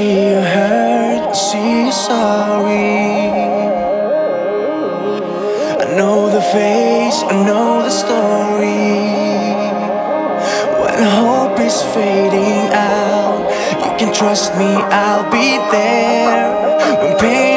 you hurt, see you sorry. I know the face, I know the story. When hope is fading out, you can trust me, I'll be there. When pain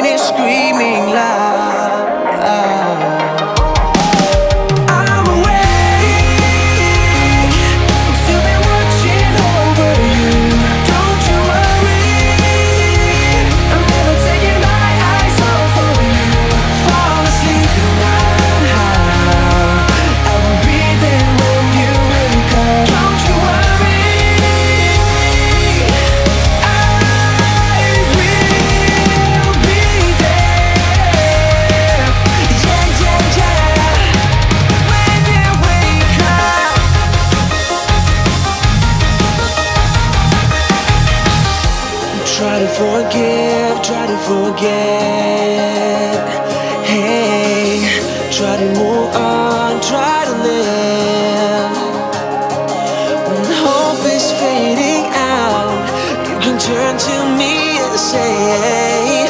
Try to forgive, try to forget. Hey, try to move on, try to live. When hope is fading out, you can turn to me and say,